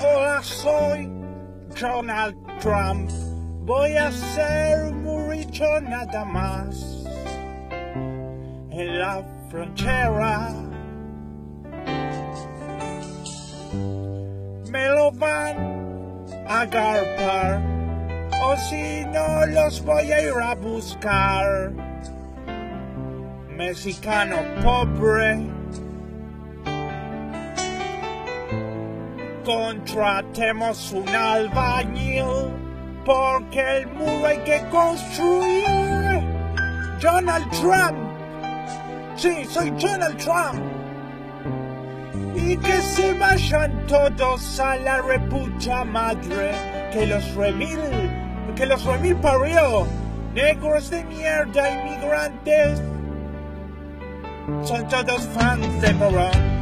Hola, soy Donald Trump. Voy a ser muy rico nada más. En la frontera me lo van a agarpar. O si no, los voy a ir a buscar. Mexicano pobre. Contratemos un albañil porque el muro hay que construir. Donald Trump. Sí, soy Donald Trump. Y que se vayan todos a la repucha madre. Que los remil, que los remil parió. Negros de mierda, inmigrantes. Son todos fans de Morón.